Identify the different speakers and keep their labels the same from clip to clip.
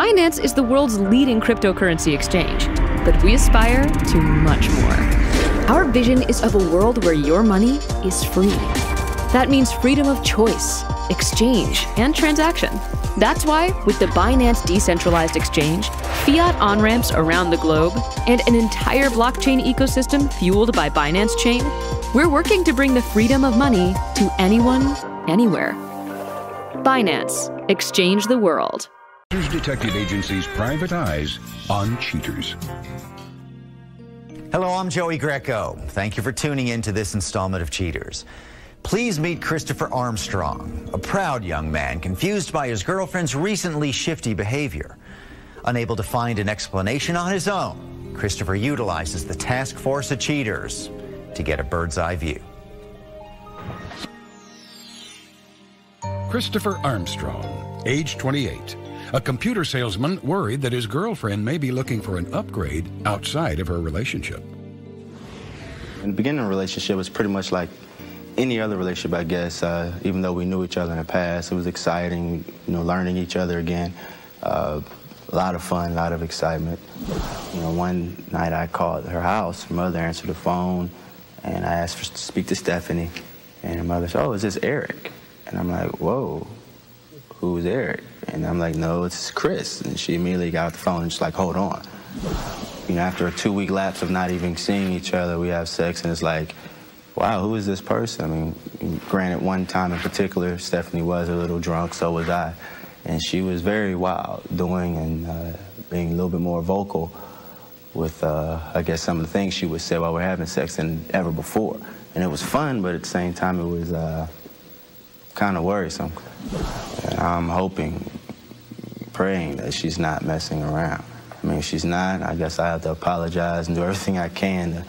Speaker 1: Binance is the world's leading cryptocurrency exchange, but we aspire to much more. Our vision is of a world where your money is free. That means freedom of choice, exchange, and transaction. That's why, with the Binance Decentralized Exchange, fiat on ramps around the globe, and an entire blockchain ecosystem fueled by Binance Chain, we're working to bring the freedom of money to anyone, anywhere. Binance, exchange the world.
Speaker 2: Detective Agency's private eyes on cheaters.
Speaker 3: Hello, I'm Joey Greco. Thank you for tuning in to this installment of Cheaters. Please meet Kristopher Armstrong, a proud young man confused by his girlfriend's recently shifty behavior. Unable to find an explanation on his own, Kristopher utilizes the task force of cheaters to get a bird's eye view.
Speaker 2: Kristopher Armstrong, age 28, a computer salesman worried that his girlfriend may be looking for an upgrade outside of her relationship.
Speaker 4: In the beginning of the relationship, was pretty much like any other relationship, I guess. Uh, even though we knew each other in the past, it was exciting, you know, learning each other again. Uh, a lot of fun, a lot of excitement. You know, one night I called her house, her mother answered the phone, and I asked for, to speak to Stephanie. And her mother said, oh, is this Eric? And I'm like, whoa, who's Eric? And I'm like, no, it's Chris. And she immediately got the phone and just like, hold on. You know, after a two week lapse of not even seeing each other, we have sex and it's like, wow, who is this person? I mean, granted, one time in particular, Stephanie was a little drunk, so was I. And she was very wild, doing and uh, being a little bit more vocal with, uh, I guess, some of the things she would say while we're having sex than ever before. And it was fun, but at the same time, it was uh, kind of worrisome. I'm hoping, praying that she's not messing around. I mean, if she's not, I guess I have to apologize and do everything I can to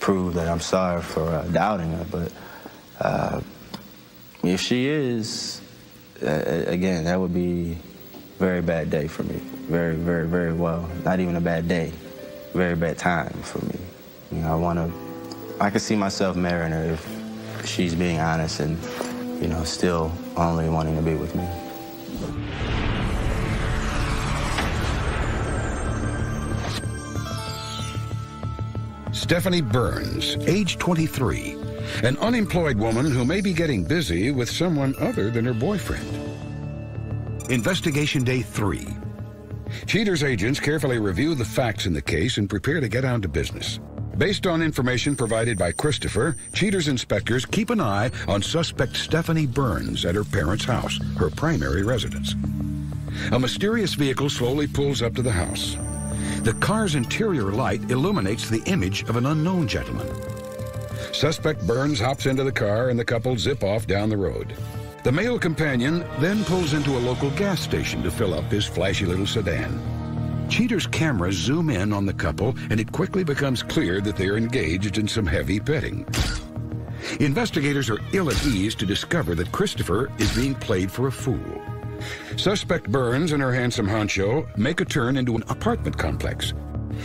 Speaker 4: prove that I'm sorry for uh, doubting her. But uh, if she is, uh, again, that would be a very bad day for me. Very, very, very well. Not even a bad day. Very bad time for me. You know, I want to, I can see myself marrying her if she's being honest and, you know, still only wanting to be with me.
Speaker 2: Stephanie Burns, age 23, an unemployed woman who may be getting busy with someone other than her boyfriend. Investigation Day 3. Cheaters agents carefully review the facts in the case and prepare to get on to business. Based on information provided by Kristopher, Cheaters inspectors keep an eye on suspect Stephanie Burns at her parents' house, her primary residence. A mysterious vehicle slowly pulls up to the house. The car's interior light illuminates the image of an unknown gentleman. Suspect Burns hops into the car and the couple zip off down the road. The male companion then pulls into a local gas station to fill up his flashy little sedan. Cheater's cameras zoom in on the couple and it quickly becomes clear that they are engaged in some heavy petting. Investigators are ill at ease to discover that Kristopher is being played for a fool. Suspect Burns and her handsome honcho make a turn into an apartment complex.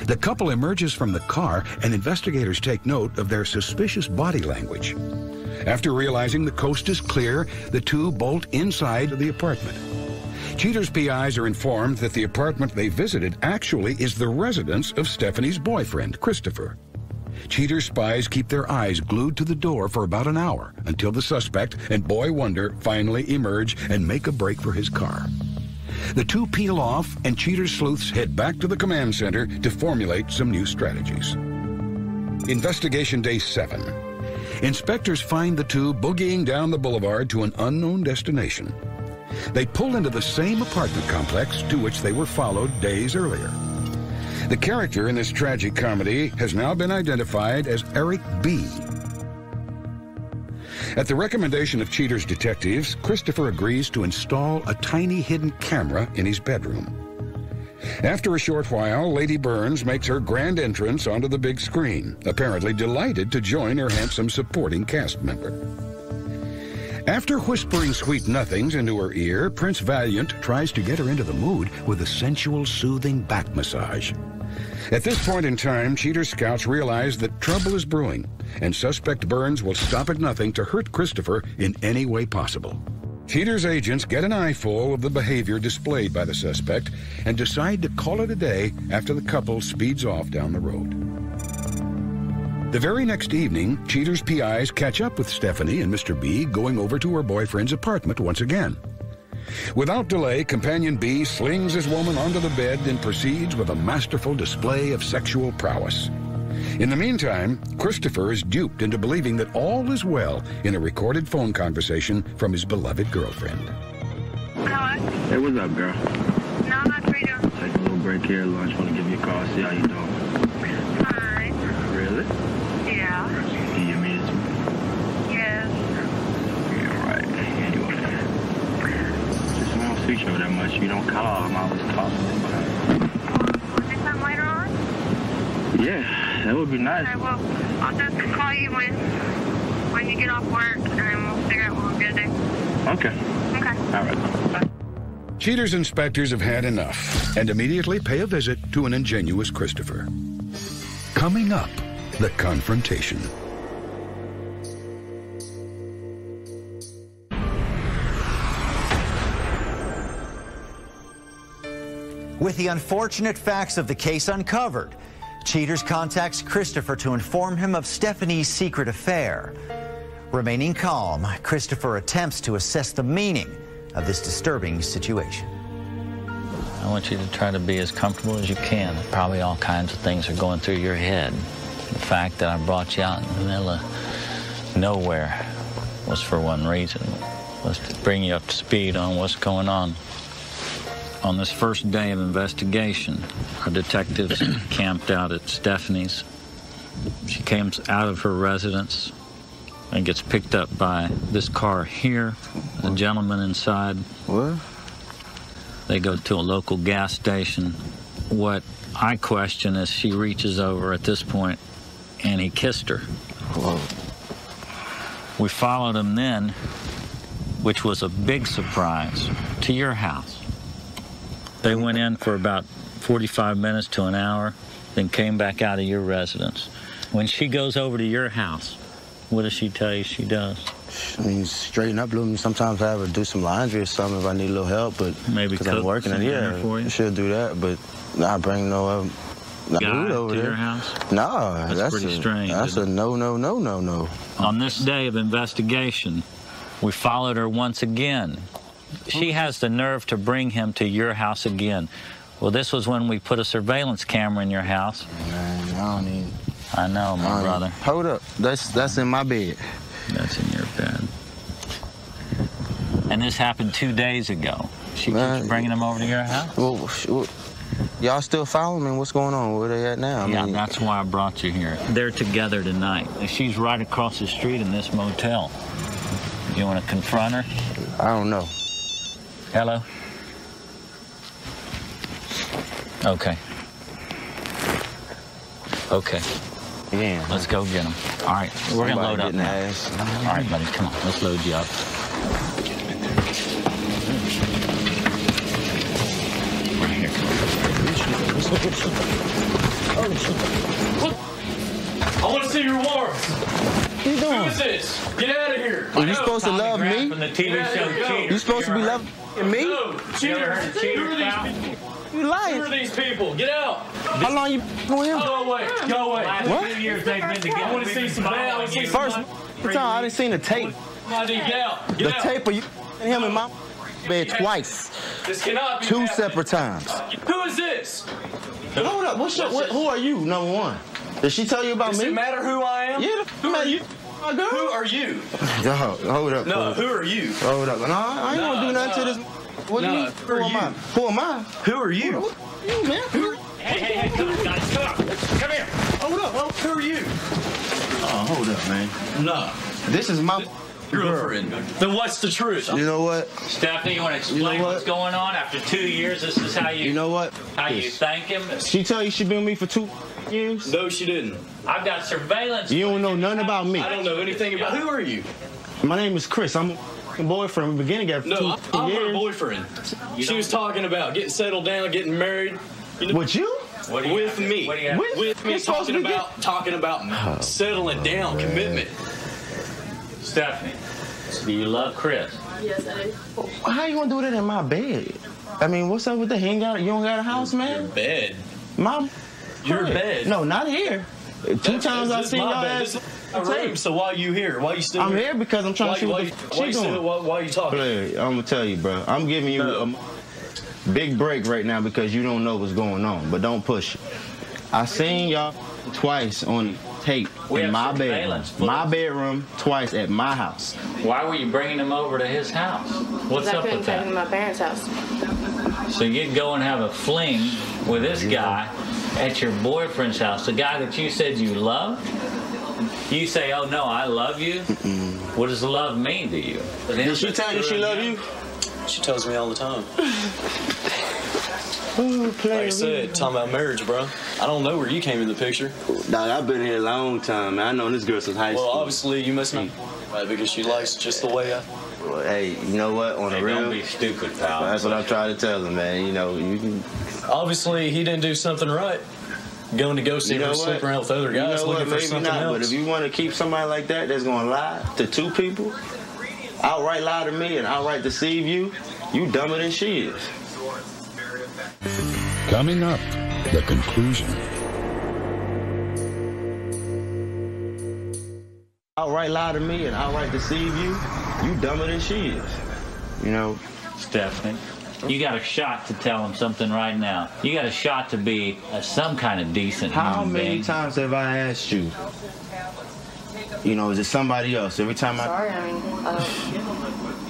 Speaker 2: The couple emerges from the car, and investigators take note of their suspicious body language. After realizing the coast is clear, the two bolt inside the apartment. Cheater's PIs are informed that the apartment they visited actually is the residence of Stephanie's boyfriend, Kristopher. Cheater spies keep their eyes glued to the door for about an hour until the suspect and Boy Wonder finally emerge and make a break for his car. The two peel off, and Cheater sleuths head back to the command center to formulate some new strategies. Investigation Day 7. Inspectors find the two boogieing down the boulevard to an unknown destination. They pull into the same apartment complex to which they were followed days earlier. The character in this tragic comedy has now been identified as Eric B. At the recommendation of Cheater's detectives, Kristopher agrees to install a tiny hidden camera in his bedroom. After a short while, Lady Burns makes her grand entrance onto the big screen, apparently delighted to join her handsome supporting cast member. After whispering sweet nothings into her ear, Prince Valiant tries to get her into the mood with a sensual, soothing back massage. At this point in time, Cheater scouts realize that trouble is brewing, and suspect Burns will stop at nothing to hurt Kristopher in any way possible. Cheater's agents get an eyeful of the behavior displayed by the suspect and decide to call it a day after the couple speeds off down the road. The very next evening, Cheater's PIs catch up with Stephanie and Mr. B going over to her boyfriend's apartment once again. Without delay, Companion B slings his woman onto the bed and proceeds with a masterful display of sexual prowess. In the meantime, Kristopher is duped into believing that all is well in a recorded phone conversation from his beloved girlfriend.
Speaker 5: Hello?
Speaker 4: Hey, what's up, girl?
Speaker 5: No, I'm not freedom.
Speaker 4: Take a little break here lunch. Want to give you a call, see how you doing.
Speaker 5: Fine.
Speaker 4: Really?
Speaker 5: Yeah.
Speaker 4: Can you miss me?
Speaker 5: Yes.
Speaker 4: Yeah, right. Anyway. Just don't see you that much. You don't call. I'm always calling.
Speaker 5: Want to do something later on?
Speaker 4: Yeah, that would be nice.
Speaker 5: Okay, well, I'll just call you when when you get off work, and then we'll figure out what we're gonna do.
Speaker 4: Okay.
Speaker 5: Okay.
Speaker 4: All right. Bye.
Speaker 2: Cheater's inspectors have had enough and immediately pay a visit to an ingenuous Kristopher. Coming up, the confrontation.
Speaker 3: With the unfortunate facts of the case uncovered, Cheaters contacts Kristopher to inform him of Stephanie's secret affair. Remaining calm, Kristopher attempts to assess the meaning of this disturbing situation.
Speaker 6: I want you to try to be as comfortable as you can. Probably all kinds of things are going through your head. The fact that I brought you out in the middle of nowhere was for one reason, was to bring you up to speed on what's going on. On this first day of investigation, our detectives camped out at Stephanie's. She comes out of her residence and gets picked up by this car here, the gentleman inside.
Speaker 4: What?
Speaker 6: They go to a local gas station. What I question is she reaches over at this point and he kissed her.
Speaker 4: Whoa.
Speaker 6: We followed him then, which was a big surprise, to your house. They went in for about 45 minutes to an hour, then came back out of your residence. When she goes over to your house, what does she tell you she does?
Speaker 4: I mean, straighten up a little. Sometimes I have to do some laundry or something if I need a little help, but
Speaker 6: Maybe
Speaker 4: because I'm working, and yeah,
Speaker 6: for you?
Speaker 4: she'll do that. But not bring uh, no
Speaker 6: Guy
Speaker 4: food over
Speaker 6: to
Speaker 4: there.
Speaker 6: your house?
Speaker 4: No,
Speaker 6: That's
Speaker 4: that's,
Speaker 6: pretty
Speaker 4: a,
Speaker 6: strange,
Speaker 4: That's a no, no, no, no, no.
Speaker 6: On this day of investigation, we followed her once again. She has the nerve to bring him to your house again. Well, this was when we put a surveillance camera in your house.
Speaker 4: Man, I don't need.
Speaker 6: I know, my brother.
Speaker 4: Hold up, that's that's in my bed.
Speaker 6: That's in your bed. And this happened two days ago. She
Speaker 4: Man.
Speaker 6: keeps bringing him over to your house.
Speaker 4: Well, well, y'all still following me? What's going on? Where they at now? I
Speaker 6: Yeah,
Speaker 4: mean,
Speaker 6: that's why I brought you here. They're together tonight. She's right across the street in this motel. You want to confront her?
Speaker 4: I don't know.
Speaker 6: Hello? Okay. Okay,
Speaker 4: Yeah.
Speaker 6: let's go get him. All right, we're gonna load up now.
Speaker 4: ass.
Speaker 6: All right, buddy, come on, let's load you up. Right here, come
Speaker 7: I want to see your warrant.
Speaker 4: you doing?
Speaker 7: is this? Get out of here.
Speaker 4: Are you supposed to love
Speaker 6: Grant
Speaker 4: me?
Speaker 6: From the TV
Speaker 7: Yeah,
Speaker 6: show
Speaker 7: go.
Speaker 6: Cheaters.
Speaker 4: You supposed to be
Speaker 6: ever
Speaker 4: loving me?
Speaker 7: No, cheaters.
Speaker 6: heard of
Speaker 7: Who
Speaker 6: cheaters,
Speaker 7: are these people?
Speaker 4: You
Speaker 7: Who
Speaker 4: lying?
Speaker 7: are these people? Get out.
Speaker 4: How long you with him?
Speaker 7: Go away. Go away.
Speaker 4: What?
Speaker 6: two years they've been together.
Speaker 7: I wanna see
Speaker 6: been
Speaker 7: some bad- I wanna
Speaker 6: following
Speaker 7: some
Speaker 4: First time I didn't seen the tape.
Speaker 7: ID, get out. Get
Speaker 4: The
Speaker 7: out.
Speaker 4: tape of you and him in my bed twice,
Speaker 7: This cannot be
Speaker 4: two
Speaker 7: happening.
Speaker 4: separate times.
Speaker 7: Who is this?
Speaker 4: Hold up, what's your, what, who are you? Number one. Did she tell you about
Speaker 7: Does
Speaker 4: me?
Speaker 7: Does it matter who I am?
Speaker 4: Yeah,
Speaker 7: Who are you?
Speaker 4: My girl.
Speaker 7: Who are you?
Speaker 4: Dog, hold up.
Speaker 7: No, who are you?
Speaker 4: Hold up. No, I ain't gonna do nothing
Speaker 7: no.
Speaker 4: to this. What do you mean?
Speaker 7: who are
Speaker 4: am
Speaker 7: you?
Speaker 4: I? Who am I?
Speaker 7: Who are you?
Speaker 4: Who you, man? Who?
Speaker 6: Hey, hey, hey, come on, guys, come on. Come here.
Speaker 7: Hold up. Well, who are you?
Speaker 4: Oh, hold up, man.
Speaker 7: No.
Speaker 4: This is my
Speaker 7: Girlfriend. Then what's the truth?
Speaker 4: You know what?
Speaker 6: Stephanie, you want to explain
Speaker 4: You know what?
Speaker 6: what's going on? After two years, this is how you,
Speaker 4: You know what?
Speaker 6: how you thank him.
Speaker 4: She tell you she been with me for two years.
Speaker 7: No, she didn't.
Speaker 6: I've got surveillance.
Speaker 4: You don't know nothing about me.
Speaker 7: I don't know anything about. Who are you?
Speaker 4: My name is Chris. I'm a boyfriend. We've been getting together for
Speaker 7: No,
Speaker 4: two
Speaker 7: I'm, I'm her
Speaker 4: years.
Speaker 7: boyfriend. She was talking about getting settled down, getting married. You know,
Speaker 4: With you?
Speaker 6: What you
Speaker 7: with me.
Speaker 6: What do you have?
Speaker 4: With-
Speaker 7: With me
Speaker 4: You're supposed
Speaker 7: talking about talking about settling down, commitment.
Speaker 6: Stephanie, do you love Chris?
Speaker 8: Yes, I do.
Speaker 4: How you gonna do that in my bed? I mean, what's up with that? He ain't got, you don't got a house, man?
Speaker 7: Your Bed.
Speaker 4: Mom?
Speaker 7: Your bed.
Speaker 4: No, not here. Two times I've seen
Speaker 7: my
Speaker 4: y'all
Speaker 7: bed.
Speaker 4: ass.
Speaker 7: This room. So why are you here? Why are you still
Speaker 4: I'm here because I'm trying
Speaker 7: why,
Speaker 4: to see
Speaker 7: why,
Speaker 4: what
Speaker 7: you-
Speaker 4: the
Speaker 7: why,
Speaker 4: she
Speaker 7: you still,
Speaker 4: doing.
Speaker 7: why, why you talking?
Speaker 4: Play, I'm gonna tell you, bro. I'm giving you a big break right now because you don't know what's going on. But don't push it. I seen y'all twice on tape
Speaker 6: We
Speaker 4: in my bedroom. My bedroom twice at my house.
Speaker 6: Why were you bringing him over to his house? What's
Speaker 8: I
Speaker 6: up
Speaker 8: couldn't
Speaker 6: with
Speaker 8: take him to
Speaker 6: that?
Speaker 8: my parents' house.
Speaker 6: So you'd go and have a fling with this guy at your boyfriend's house, the guy that you said you loved? You say, oh no, I love you? What does love mean to you?
Speaker 4: Did she tell you she love you?
Speaker 7: She tells me all the time.
Speaker 4: Ooh,
Speaker 7: Like I said, talking about marriage, bro. I don't know where you came in the picture.
Speaker 4: Dog, I've been here a long time, man. I know this girl since high
Speaker 7: Well,
Speaker 4: school.
Speaker 7: Well, obviously you must not right, because she likes just the way I.
Speaker 4: Well, hey, you know what? On the real,
Speaker 6: don't be stupid, pal.
Speaker 4: that's what I'm trying to tell her, man. You know, you can.
Speaker 7: Obviously he didn't do something right. Going to go see
Speaker 4: You know
Speaker 7: her
Speaker 4: what?
Speaker 7: sleep around with other
Speaker 4: You
Speaker 7: guys
Speaker 4: know what?
Speaker 7: looking for
Speaker 4: Maybe
Speaker 7: something
Speaker 4: not. But if you want to keep somebody like that that's gonna lie to two people, outright lie to me and outright deceive you, you dumber than she is.
Speaker 2: Coming up, the conclusion.
Speaker 4: Outright lie to me and outright deceive you, you dumber than she is. You know,
Speaker 6: Stephanie. You got a shot to tell him something right now. You got a shot to be uh, some kind of decent
Speaker 4: how
Speaker 6: human
Speaker 4: many
Speaker 6: being.
Speaker 4: times have I asked you? You know, is it somebody else? Every time I,
Speaker 8: Sorry, I mean, I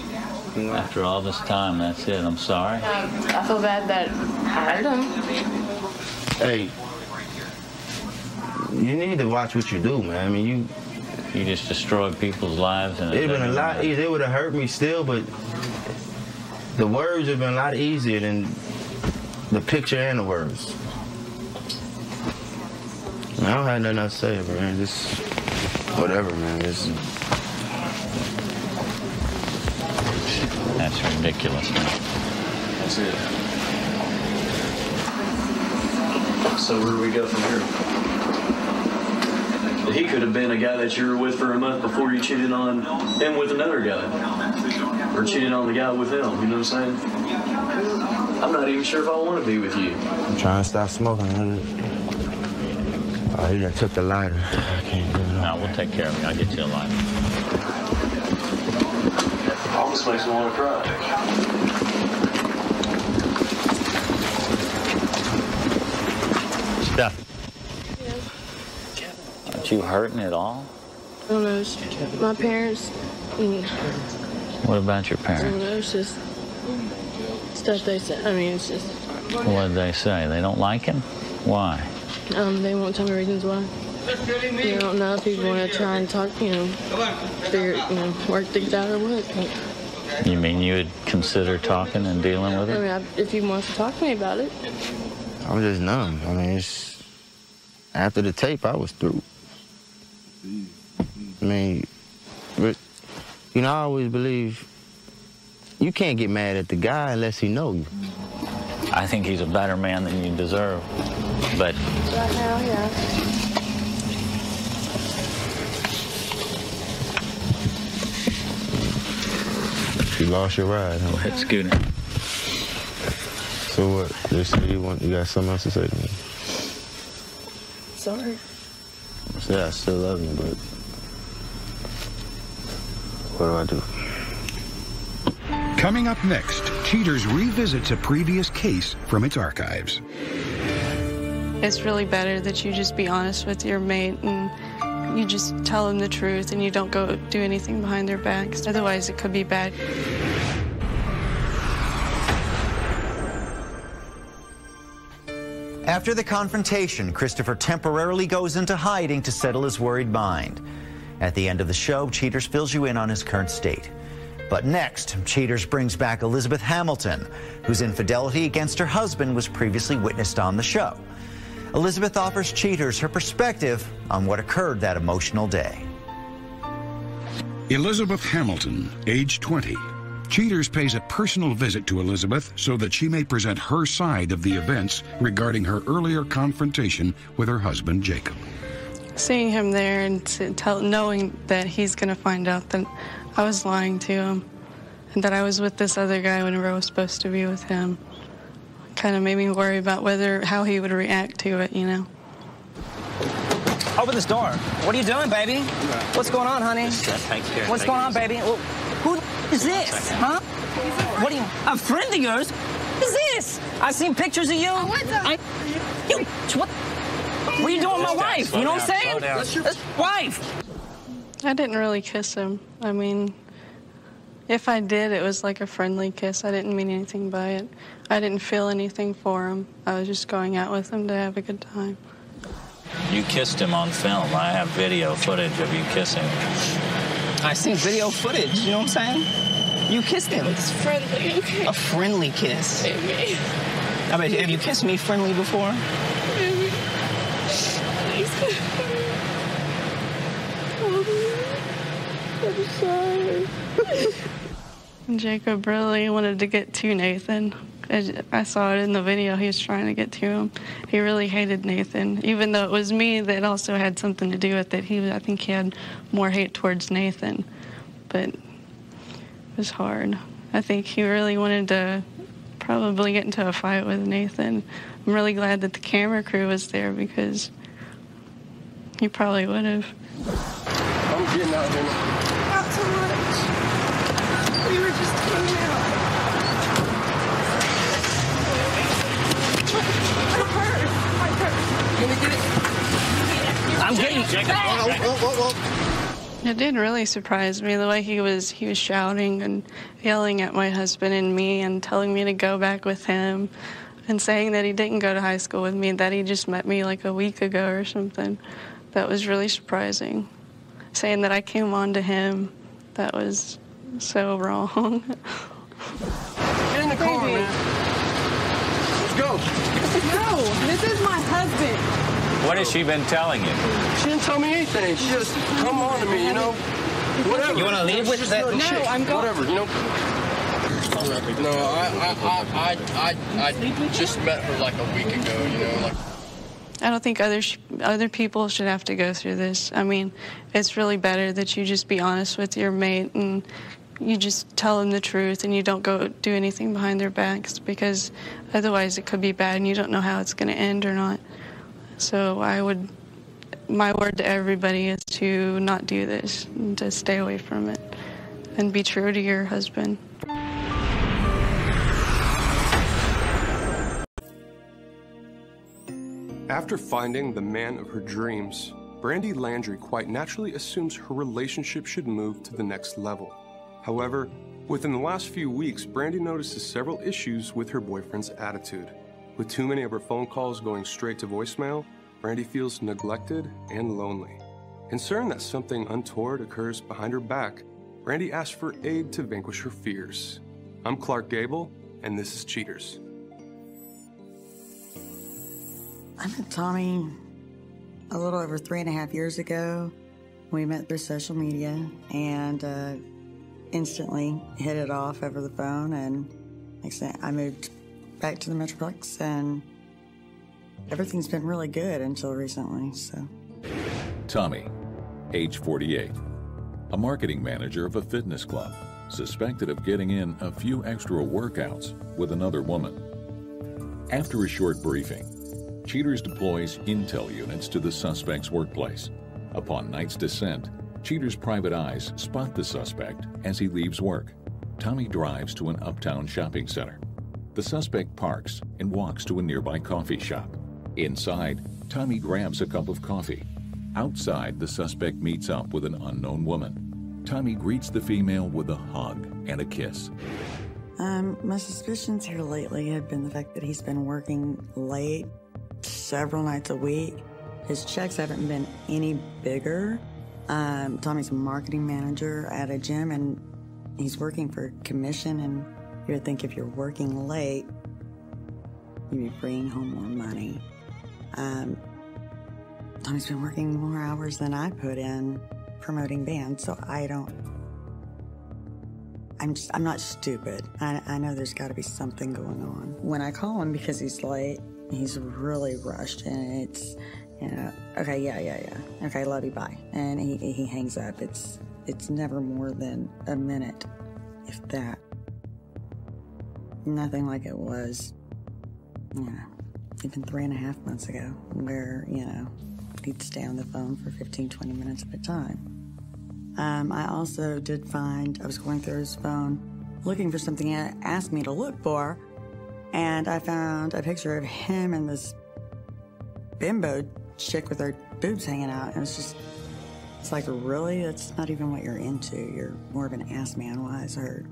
Speaker 8: don't.
Speaker 6: After all this time, that's it. I'm sorry.
Speaker 8: I feel bad that I hurt him.
Speaker 4: hey, you need to watch what you do, man. I mean, you
Speaker 6: You just destroyed people's lives, and
Speaker 4: It'd been a lot easier. It would have hurt me still, but the words have been a lot easier than the picture and the words. I don't have nothing else to say, man. Just whatever, man. Just,
Speaker 6: That's ridiculous, man.
Speaker 7: That's it. So where do we go from here? He could have been a guy that you were with for a month before you cheated on him with another guy. Or cheated on the guy with him, you know what I'm saying? I'm not even sure if I want to be with you.
Speaker 4: I'm trying to stop smoking. Oh, you done took the lighter. I can't do it.
Speaker 6: No, we'll take care of it. I'll get you a light.
Speaker 7: Almost makes me want to cry.
Speaker 6: Steph. Aren't you hurting at all?
Speaker 8: I don't know. It's my parents. mm,
Speaker 6: What about your
Speaker 8: I don't
Speaker 6: parents?
Speaker 8: know. It's just stuff they say. I mean, it's just
Speaker 6: What did they say? They don't like him? Why?
Speaker 8: um, they won't tell me reasons why. They don't know if people want to try and talk, you know, figure, you know, work things out or what. But,
Speaker 6: You mean you would consider talking and dealing with it?
Speaker 8: I mean, I, if he wants to talk to me about it,
Speaker 4: I'm just numb. I mean, it's after the tape, I was through. I mean, but you know, I always believe you can't get mad at the guy unless he know you.
Speaker 6: I think he's a better man than you deserve. But
Speaker 8: right now, yeah.
Speaker 4: You lost your ride, huh?
Speaker 6: head scooter.
Speaker 4: So what? They say you want you got something else to say to me.
Speaker 8: Sorry.
Speaker 4: I said I still love you, but what do I do?
Speaker 2: Coming up next, Cheaters revisits a previous case from its archives.
Speaker 9: It's really better that you just be honest with your mate and you just tell them the truth and you don't go do anything behind their backs. Otherwise, it could be bad.
Speaker 3: After the confrontation, Kristopher temporarily goes into hiding to settle his worried mind. At the end of the show, Cheaters fills you in on his current state. But next, Cheaters brings back Elizabeth Hamilton, whose infidelity against her husband was previously witnessed on the show. Elizabeth offers Cheaters her perspective on what occurred that emotional day.
Speaker 2: Elizabeth Hamilton, age 20. Cheaters pays a personal visit to Elizabeth so that she may present her side of the events regarding her earlier confrontation with her husband, Jacob.
Speaker 9: Seeing him there and to tell, knowing that he's going to find out that I was lying to him and that I was with this other guy whenever I was supposed to be with him. Kind of made me worry about whether how he would react to it, you know.
Speaker 10: Open this door. What are you doing, baby? What's going on, honey? What's going on, baby? Well, who is this? Huh? What are you? A friend of yours? What is this? I've seen pictures of you. Oh, I, you. What? What are you doing with my wife? You know what I'm saying? That's your wife.
Speaker 9: I didn't really kiss him. I mean, if I did, it was like a friendly kiss. I didn't mean anything by it. I didn't feel anything for him. I was just going out with him to have a good time.
Speaker 6: You kissed him on film. I have video footage of you kissing.
Speaker 10: I seen video footage. You know what I'm saying? You kissed him.
Speaker 8: It's friendly, okay?
Speaker 10: A friendly kiss.
Speaker 8: Maybe.
Speaker 10: I mean, have you kissed me friendly before?
Speaker 8: Maybe. I'm sorry.
Speaker 9: Jacob really wanted to get to Nathan. I saw it in the video. He was trying to get to him. He really hated Nathan, even though it was me that also had something to do with it. He, I think, he had more hate towards Nathan, but it was hard. I think he really wanted to probably get into a fight with Nathan. I'm really glad that the camera crew was there because he probably would have.
Speaker 11: I'm getting out.
Speaker 8: Hurt.
Speaker 11: Let me get it.
Speaker 10: I'm getting.
Speaker 11: Whoa, whoa, whoa.
Speaker 9: It did really surprise me the way he was he was shouting and yelling at my husband and me and telling me to go back with him and saying that he didn't go to high school with me, that he just met me like a week ago or something. That was really surprising. Saying that I came on to him, that was so wrong.
Speaker 11: Get in the car, man. Let's go.
Speaker 8: No, this is my husband.
Speaker 6: What has she been telling you?
Speaker 11: She didn't tell me anything. She just come on to me, you know. Whatever.
Speaker 10: You wanna leave with that- No,
Speaker 11: chick.
Speaker 8: I'm going-
Speaker 11: Whatever, you know.
Speaker 12: No, I, I, I, I, I, I just met her like a week ago, you know, like.
Speaker 9: I don't think other sh- other people should have to go through this. I mean, it's really better that you just be honest with your mate and you just tell them the truth and you don't go do anything behind their backs because otherwise it could be bad and you don't know how it's going to end or not. So I would my word to everybody is to not do this and to stay away from it and be true to your husband.
Speaker 13: After finding the man of her dreams, Brandy Landry quite naturally assumes her relationship should move to the next level. However, within the last few weeks, Brandy notices several issues with her boyfriend's attitude. With too many of her phone calls going straight to voicemail, Brandy feels neglected and lonely. Concerned that something untoward occurs behind her back, Brandy asks for aid to vanquish her fears. I'm Clark Gable, and this is Cheaters.
Speaker 14: I met Tommy a little over three and a half years ago. We met through social media and uh, instantly hit it off over the phone. And thing, I moved back to the Metroplex, and everything's been really good until recently. So
Speaker 15: Tommy, age 48, a marketing manager of a fitness club, suspected of getting in a few extra workouts with another woman. After a short briefing, Cheaters deploys intel units to the suspect's workplace. Upon night's descent, Cheaters' private eyes spot the suspect as he leaves work. Tommy drives to an uptown shopping center. The suspect parks and walks to a nearby coffee shop. Inside, Tommy grabs a cup of coffee. Outside, the suspect meets up with an unknown woman. Tommy greets the female with a hug and a kiss.
Speaker 14: um, my suspicions here lately have been the fact that he's been working late several nights a week. His checks haven't been any bigger. Um, Tommy's a marketing manager at a gym and he's working for commission. And you would think if you're working late, you'd be bringing home more money. Um, Tommy's been working more hours than I put in promoting bands, so I don't. I'm just, I'm not stupid. I, I know there's got to be something going on. When I call him because he's late, he's really rushed and it's, know, okay, yeah, yeah, yeah. Okay, love you, bye. And he, he hangs up. It's, it's never more than a minute, if that. nothing like it was, know, even three and a half months ago, where, you know, he'd stay on the phone for 15, 20 minutes at a time. Um, I also did find, I was going through his phone looking for something he asked me to look for, and I found a picture of him and this bimbo chick with her boobs hanging out. And it's just, it's like, really? That's not even what you're into. You're more of an ass man. Why is her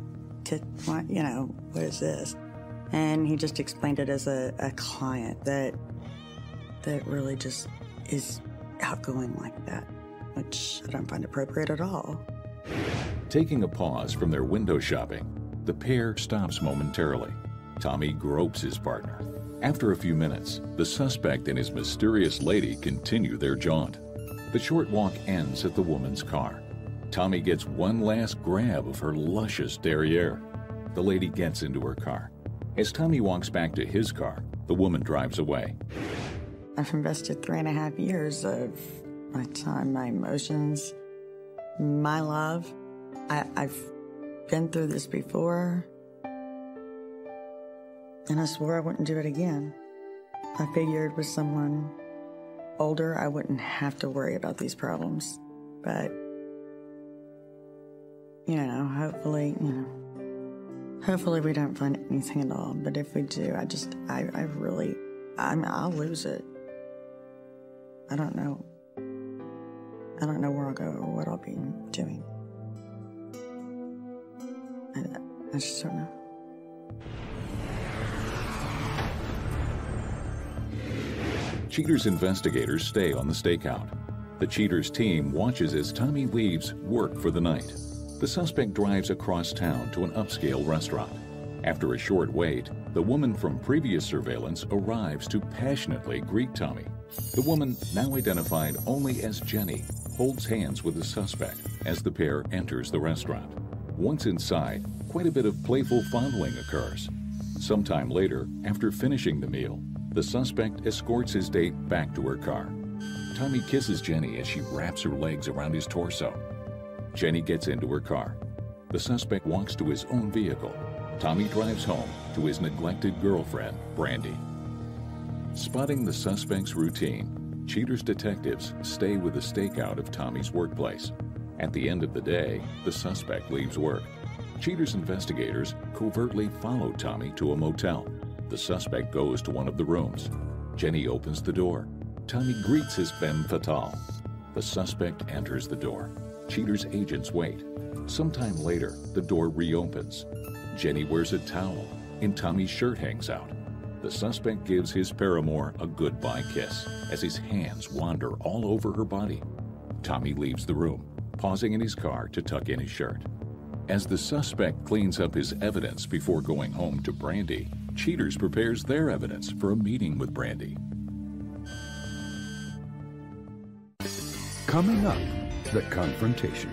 Speaker 14: tit, what, you know, what is this? And he just explained it as a, a client that, that really just is outgoing like that, which I don't find appropriate at all.
Speaker 15: Taking a pause from their window shopping, the pair stops momentarily. Tommy gropes his partner. After a few minutes, the suspect and his mysterious lady continue their jaunt. The short walk ends at the woman's car. Tommy gets one last grab of her luscious derriere. The lady gets into her car. As Tommy walks back to his car, the woman drives away.
Speaker 14: I've invested three and a half years of my time, my emotions, my love. I, I've been through this before, and I swore I wouldn't do it again. I figured with someone older, I wouldn't have to worry about these problems. But, you know, hopefully, you know, hopefully we don't find anything at all. But if we do, I just, I, I really, I mean, I'll lose it. I don't know. I don't know where I'll go or what I'll be doing. I, I just don't know.
Speaker 15: Cheaters investigators stay on the stakeout. The Cheaters team watches as Tommy leaves work for the night. The suspect drives across town to an upscale restaurant. After a short wait, the woman from previous surveillance arrives to passionately greet Tommy. The woman, now identified only as Jenny, holds hands with the suspect as the pair enters the restaurant. Once inside, quite a bit of playful fondling occurs. Sometime later, after finishing the meal, the suspect escorts his date back to her car. Tommy kisses Jenny as she wraps her legs around his torso. Jenny gets into her car. The suspect walks to his own vehicle. Tommy drives home to his neglected girlfriend, Brandy. Spotting the suspect's routine, Cheaters detectives stay with the stakeout of Tommy's workplace. At the end of the day, the suspect leaves work. Cheaters investigators covertly follow Tommy to a motel. The suspect goes to one of the rooms. Jenny opens the door. Tommy greets his femme fatale. The suspect enters the door. Cheaters agents wait. Sometime later, the door reopens. Jenny wears a towel, and Tommy's shirt hangs out. The suspect gives his paramour a goodbye kiss as his hands wander all over her body. Tommy leaves the room, pausing in his car to tuck in his shirt. As the suspect cleans up his evidence before going home to Brandy, Cheaters prepares their evidence for a meeting with Brandy.
Speaker 2: Coming up, the confrontation.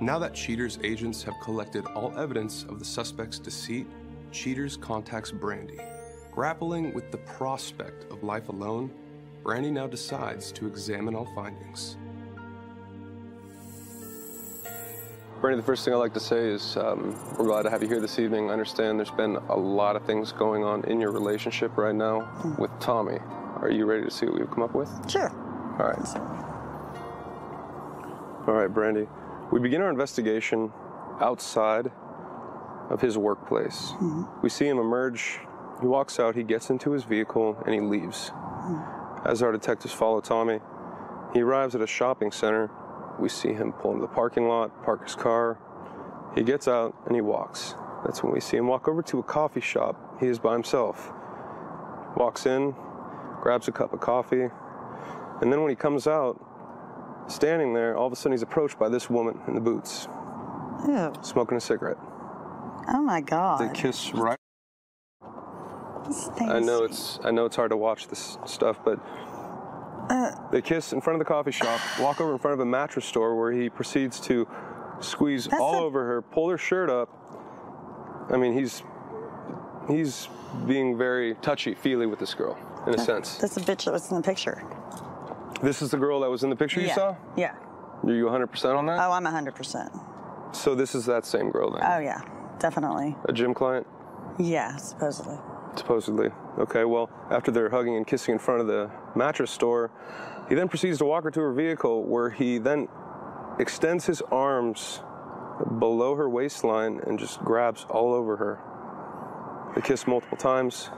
Speaker 13: Now that Cheaters agents have collected all evidence of the suspect's deceit, Cheaters contacts Brandy. Grappling with the prospect of life alone, Brandy now decides to examine all findings.
Speaker 16: Brandy, the first thing I'd like to say is um, we're glad to have you here this evening. I understand there's been a lot of things going on in your relationship right now with Tommy. Are you ready to see what we've come up with?
Speaker 14: Sure.
Speaker 16: All right. All right, Brandy. We begin our investigation outside of his workplace. Mm-hmm. We see him emerge. He walks out, he gets into his vehicle, and he leaves. Mm-hmm. As our detectives follow Tommy, he arrives at a shopping center. We see him pull into the parking lot, park his car. He gets out and he walks. That's when we see him walk over to a coffee shop. He is by himself. Walks in, grabs a cup of coffee, and then when he comes out, standing there, all of a sudden he's approached by this woman in the boots,
Speaker 14: Ew.
Speaker 16: smoking a cigarette.
Speaker 14: Oh my God.
Speaker 16: They kiss right. I know it's I know it's hard to watch this stuff, but uh, they kiss in front of the coffee shop, walk over in front of a mattress store where he proceeds to squeeze all
Speaker 14: a-
Speaker 16: over her, pull her shirt up. I mean, he's he's being very touchy feely with this girl. in a sense.
Speaker 14: That's the bitch that was in the picture.
Speaker 16: This is the girl that was in the picture you
Speaker 14: yeah.
Speaker 16: saw?
Speaker 14: Yeah.
Speaker 16: Are you 100% on that?
Speaker 14: Oh, I'm 100%.
Speaker 16: So this is that same girl then?
Speaker 14: Oh, yeah. Definitely.
Speaker 16: A gym client?
Speaker 14: Yeah, supposedly.
Speaker 16: Supposedly. Okay, well, after they're hugging and kissing in front of the mattress store, he then proceeds to walk her to her vehicle where he then extends his arms below her waistline and just grabs all over her. They kiss multiple times.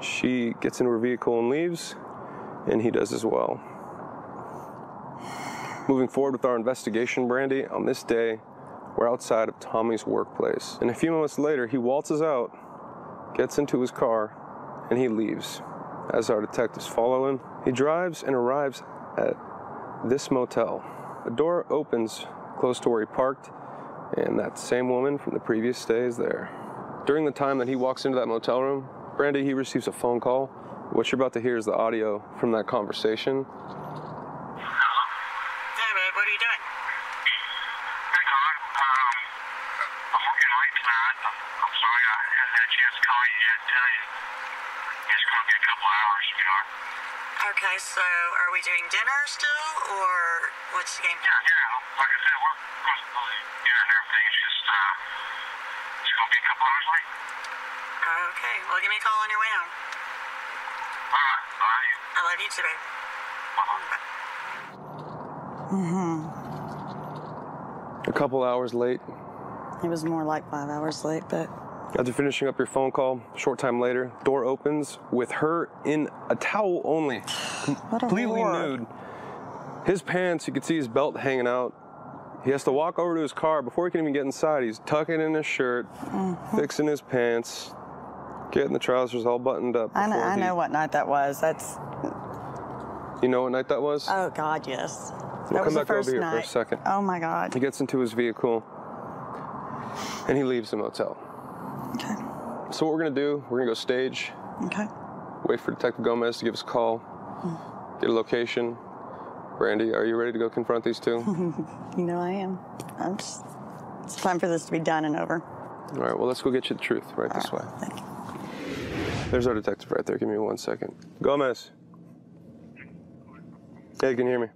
Speaker 16: She gets into her vehicle and leaves, and he does as well. Moving forward with our investigation, Brandy, on this day, we're outside of Tommy's workplace. And a few moments later, he waltzes out, gets into his car, and he leaves. As our detectives follow him, he drives and arrives at this motel. A door opens close to where he parked, and that same woman from the previous day is there. During the time that he walks into that motel room, Brandy, he receives a phone call. What you're about to hear is the audio from that conversation.
Speaker 17: Hey, babe, what are you doing? Hey, Todd. Um, I'm working late tonight. I'm, I'm sorry I haven't had a chance to call you yet and tell you. It's going to be a couple of hours, sweetheart.
Speaker 14: Okay, so are we doing dinner still, or what's the game?
Speaker 17: Yeah, yeah. Like I said, we're close to the dinner and everything. It's just, uh, it's going to be a couple hours late.
Speaker 14: Okay, well, give me a call on your way home.
Speaker 17: All right. I love you.
Speaker 14: I love you too, babe.
Speaker 16: Mm-hmm. A couple hours late.
Speaker 14: It was more like five hours late, but
Speaker 16: After finishing up your phone call, a short time later, door opens with her in a towel only, completely
Speaker 14: whore.
Speaker 16: nude. His pants, you can see his belt hanging out. He has to walk over to his car before he can even get inside. He's tucking in his shirt,
Speaker 14: Mm-hmm.
Speaker 16: fixing his pants, getting the trousers all buttoned up.
Speaker 14: I know, I
Speaker 16: he-
Speaker 14: know what night that was. That's
Speaker 16: You know what night that was?
Speaker 14: oh God, yes.
Speaker 16: We'll
Speaker 14: that was
Speaker 16: come
Speaker 14: the
Speaker 16: back over
Speaker 14: first
Speaker 16: here for a
Speaker 14: night.
Speaker 16: second.
Speaker 14: Oh my God.
Speaker 16: He gets into his vehicle and he leaves the motel.
Speaker 14: Okay.
Speaker 16: So what we're gonna do, we're gonna go stage,
Speaker 14: Okay.
Speaker 16: wait for Detective Gomez to give us a call, get a location. Brandy, are you ready to go confront these two?
Speaker 14: you know I am. I'm just, it's time for this to be done and over.
Speaker 16: All right, well, let's go get you the truth right this way. Thank you. There's our detective right there. Give me one second. Gomez. Hey, can you hear me?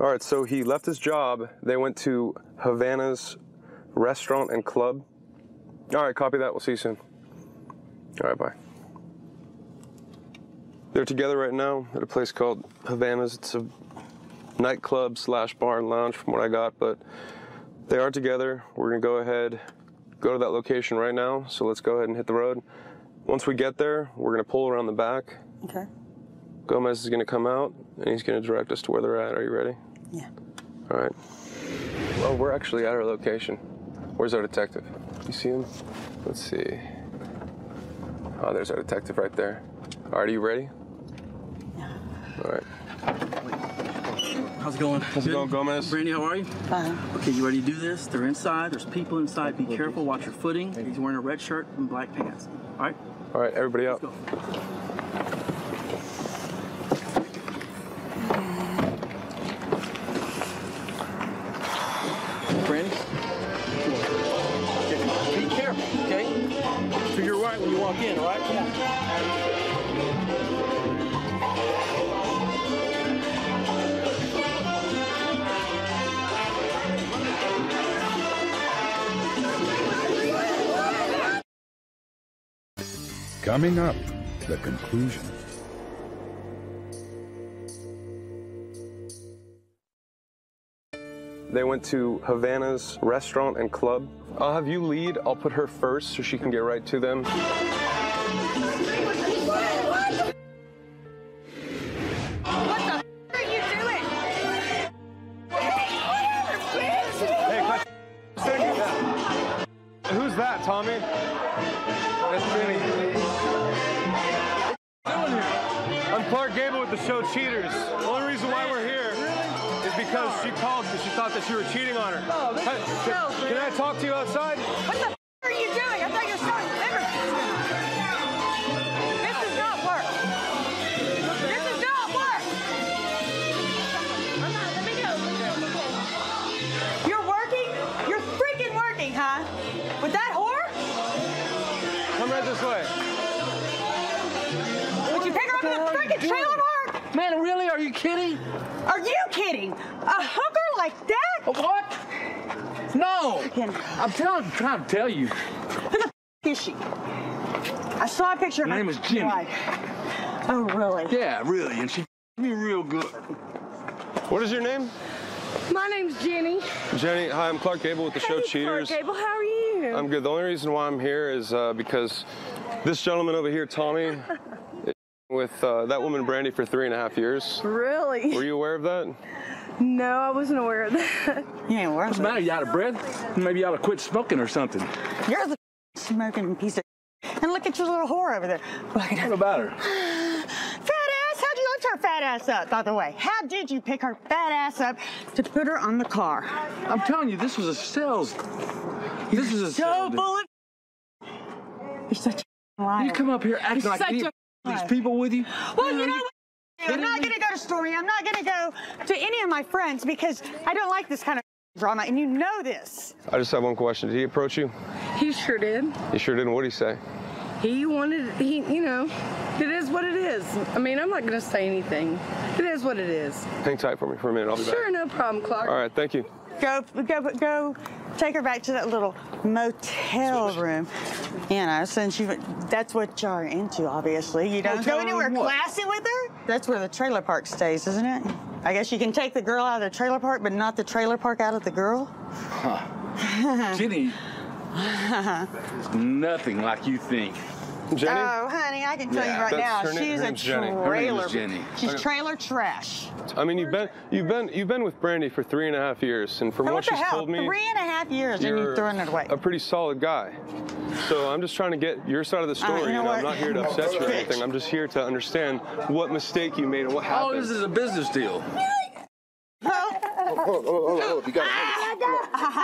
Speaker 16: All right, so he left his job. They went to Havana's restaurant and club. All right, copy that. We'll see you soon. All right, bye. They're together right now at a place called Havana's. It's a nightclub slash bar and lounge from what I got, but they are together. We're gonna go ahead, go to that location right now. So let's go ahead and hit the road. Once we get there, we're gonna pull around the back.
Speaker 14: Okay.
Speaker 16: Gomez is gonna come out and he's gonna direct us to where they're at. Are you ready?
Speaker 14: Yeah.
Speaker 16: All right. Well, we're actually at our location. Where's our detective? You see him? Let's see. Oh, there's our detective right there. All right, are you ready? Yeah. All right.
Speaker 18: How's it going?
Speaker 16: How's it going, Gomez?
Speaker 18: Brandy, how are you?
Speaker 14: Fine.
Speaker 18: Okay, you ready to do this? They're inside. There's people inside. Be careful. Watch your footing. He's wearing a red shirt and black pants. All right?
Speaker 16: All right, everybody out.
Speaker 18: Your right when you walk in, all right? Come.
Speaker 2: Coming up, the conclusion.
Speaker 16: They went to Havana's restaurant and club. I'll have you lead. I'll put her first so she can get right to them. The is she? I
Speaker 19: saw a picture of
Speaker 20: Her
Speaker 19: her.
Speaker 20: name is Jimmy.
Speaker 19: Like, oh, really?
Speaker 20: Yeah, really, and she me real good.
Speaker 16: What is your name?
Speaker 8: My name's Jenny.
Speaker 16: Jenny. Hi, I'm Clark Gable with the show
Speaker 8: Hey,
Speaker 16: Cheaters.
Speaker 8: Clark Gable, how are you?
Speaker 16: I'm good. The only reason why I'm here is uh, because this gentleman over here, Tommy, with uh, that woman Brandy for three and a half years.
Speaker 8: Really?
Speaker 16: Were you aware of that?
Speaker 8: No, I wasn't aware of that.
Speaker 19: You ain't worth
Speaker 20: What's the matter? You out of breath? Maybe you ought to quit smoking or something.
Speaker 19: You're the smoking piece of. And look at your little whore over there. Look at her.
Speaker 20: What about her?
Speaker 19: Fat ass. How'd you lift her fat ass up? By the way, how did you pick her fat ass up to put her on the car?
Speaker 20: I'm telling you, this was a sales. This is a
Speaker 19: So
Speaker 20: sales.
Speaker 19: full of. You're such a liar.
Speaker 20: You come up here acting
Speaker 19: You're
Speaker 20: like
Speaker 19: a
Speaker 20: these people with you.
Speaker 19: Well, you know what? I'm not going to go to Story. I'm not going to go to any of my friends because I don't like this kind of drama, and you know this.
Speaker 16: I just have one question. Did he approach you?
Speaker 8: He sure did.
Speaker 16: He sure didn't. What did he say?
Speaker 8: He wanted, he, you know, it is what it is. I mean, I'm not going to say anything. It is what it is.
Speaker 16: Hang tight for me for a minute. I'll be
Speaker 8: Sure,
Speaker 16: back.
Speaker 8: no problem, Clark.
Speaker 16: All right. Thank you.
Speaker 19: Go, go, go. Take her back to that little motel room. You know, since you, that's what you're into, obviously. You don't
Speaker 20: Motel
Speaker 19: go anywhere classy with her? That's where the trailer park stays, isn't it? I guess you can take the girl out of the trailer park, but not the trailer park out of the girl?
Speaker 20: Jenny, nothing like you think.
Speaker 16: Jenny?
Speaker 19: Oh, honey, I can tell
Speaker 20: Yeah.
Speaker 19: you right
Speaker 16: That's-
Speaker 19: now,
Speaker 16: her
Speaker 19: she's
Speaker 16: her
Speaker 19: a
Speaker 16: name's Jenny. Her
Speaker 20: name is
Speaker 19: trailer.
Speaker 20: Jenny.
Speaker 19: She's
Speaker 16: Okay.
Speaker 19: trailer trash.
Speaker 16: I mean, you've been you've been you've been with Brandy for three and a half years, and from
Speaker 19: Now,
Speaker 16: what
Speaker 19: what the
Speaker 16: she's
Speaker 19: hell?
Speaker 16: told me,
Speaker 19: Three and a half years, and you're throwing it away.
Speaker 16: a pretty solid guy. So I'm just trying to get your side of the uh,
Speaker 19: All right,
Speaker 16: story.
Speaker 19: you know
Speaker 16: you know, I'm not here to upset you or anything. I'm just here to understand what mistake you made and what happened.
Speaker 20: Oh, this is a business deal.
Speaker 11: Hold on, hold on, hold on. You got ah, it.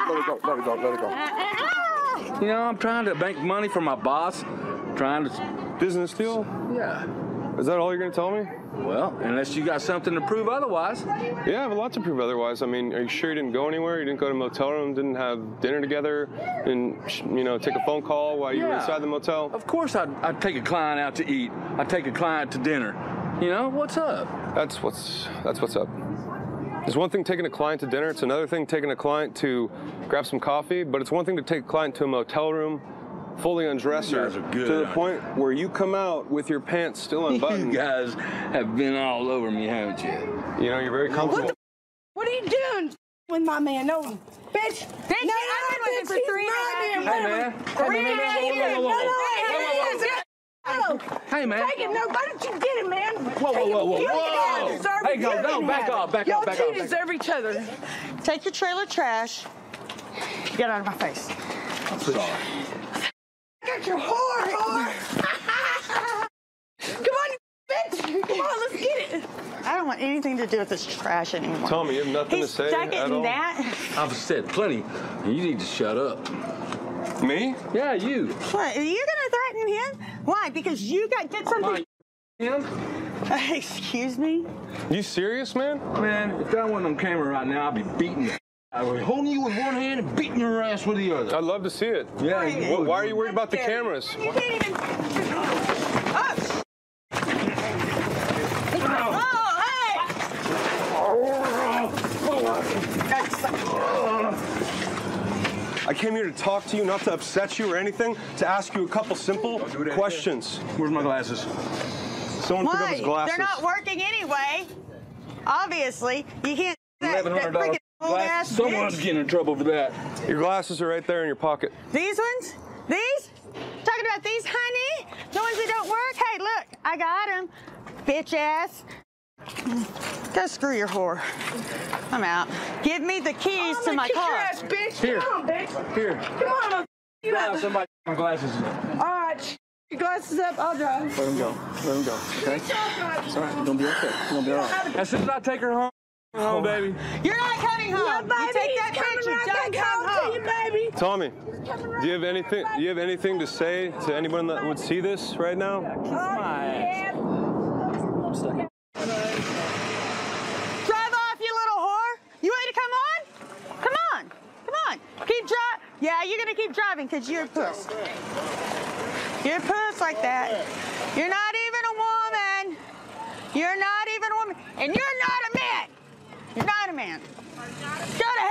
Speaker 11: Let it go. Let it go. Let it go. Ah.
Speaker 20: You know, I'm trying to make money for my boss. Trying to.
Speaker 16: Business deal?
Speaker 20: Yeah.
Speaker 16: Is that all you're going to tell me?
Speaker 20: Well, unless you got something to prove otherwise.
Speaker 16: Yeah, I have a lot to prove otherwise. I mean, are you sure you didn't go anywhere? You didn't go to a motel room, didn't have dinner together, and, you know, take a phone call while you were inside the motel?
Speaker 20: Of course, I'd, I'd take a client out to eat. I'd take a client to dinner. You know, what's up?
Speaker 16: That's what's that's what's up. It's one thing taking a client to dinner. It's another thing taking a client to grab some coffee. But it's one thing to take a client to a motel room, fully undressed
Speaker 20: You
Speaker 16: her
Speaker 20: good,
Speaker 16: to the
Speaker 20: aren't
Speaker 16: point where you come out with your pants still unbuttoned.
Speaker 20: You guys have been all over me, haven't you?
Speaker 16: You know, you're very comfortable.
Speaker 19: What the, what are you doing with my man? No, bitch. Bitch,
Speaker 8: No,
Speaker 19: I've been with him for three and a half
Speaker 20: Hey,
Speaker 19: years.
Speaker 20: man.
Speaker 19: Three and a half
Speaker 20: Whoa, whoa,
Speaker 19: years.
Speaker 20: whoa, whoa, whoa,
Speaker 19: No, no,
Speaker 20: whoa,
Speaker 19: hey,
Speaker 20: whoa, whoa.
Speaker 19: hey, Oh,
Speaker 20: Hey, man.
Speaker 19: Take it. No, why don't you get him, man?
Speaker 20: Whoa, whoa, whoa, whoa,
Speaker 19: You
Speaker 20: whoa.
Speaker 19: can deserve
Speaker 20: Hey,
Speaker 19: it.
Speaker 20: go,
Speaker 19: You
Speaker 20: no,
Speaker 19: can
Speaker 20: back
Speaker 19: have
Speaker 20: off,
Speaker 19: it.
Speaker 20: back
Speaker 19: Y'all
Speaker 20: off, back
Speaker 19: two
Speaker 20: off, back
Speaker 19: deserve each other. Take your trailer trash. Get out of my face.
Speaker 20: I'm sorry.
Speaker 19: Get your whore, whore. Come on, bitch. Come on, let's get it. I don't want anything to do with this trash anymore.
Speaker 16: Tommy, you have nothing
Speaker 19: He's
Speaker 16: to say
Speaker 19: stuck it
Speaker 16: at
Speaker 19: in
Speaker 16: all?
Speaker 19: that.
Speaker 20: I've said plenty. You need to shut up.
Speaker 16: Me?
Speaker 20: Yeah, you.
Speaker 19: What? Are you gonna threaten him? Why? Because you got did something.
Speaker 20: Him?
Speaker 19: Excuse me.
Speaker 16: You serious, man?
Speaker 20: Man, if that wasn't on camera right now, I'd be beating you. I would be holding you with one hand and beating your ass with the other.
Speaker 16: I'd love to see it.
Speaker 20: Yeah, you
Speaker 16: Wh- Why are you worried about the cameras?
Speaker 19: You can't even. Oh. Oh, hey!
Speaker 16: I came here to talk to you, not to upset you or anything, to ask you a couple simple questions.
Speaker 20: Where's my glasses?
Speaker 16: Someone pick up
Speaker 19: Why?
Speaker 16: his glasses.
Speaker 19: They're not working anyway. Obviously, you can't. That, that
Speaker 20: $1,100
Speaker 19: freaking Oh, old ass
Speaker 20: glasses. Someone's
Speaker 19: bitch.
Speaker 20: getting in trouble for that.
Speaker 16: Your glasses are right there in your pocket.
Speaker 19: These ones? These? Talking about these, honey? The ones that don't work? Hey, look, I got them. Bitch ass. Go screw your whore. I'm out. Give me the keys oh, to my
Speaker 8: kick your
Speaker 19: car.
Speaker 8: ass, bitch.
Speaker 20: Here.
Speaker 8: Come on, bitch.
Speaker 20: Here.
Speaker 8: Come on, I'll you
Speaker 20: Now
Speaker 8: up.
Speaker 20: somebody my glasses.
Speaker 8: All right, your glasses up. I'll drive.
Speaker 20: Let him go. Let him go. Okay? It's all right. You're gonna be okay. You're gonna be all right. As soon as I take her home, home, oh. baby.
Speaker 19: You're not coming home.
Speaker 8: Yeah, baby,
Speaker 19: you take that
Speaker 8: he's
Speaker 19: bitch,
Speaker 8: coming
Speaker 19: you
Speaker 8: right
Speaker 19: don't
Speaker 8: back
Speaker 19: come
Speaker 8: home
Speaker 19: home.
Speaker 8: to you, baby.
Speaker 16: Tommy, do you have anything? Do you have anything to say to anyone that would see this right now?
Speaker 19: Drive off, you little whore. You ready to come on? Come on. Come on. Keep driving. Yeah, you're going to keep driving because you're a puss. You're a puss like that. You're not even a woman.
Speaker 21: You're not even a woman, and you're not a man. You're not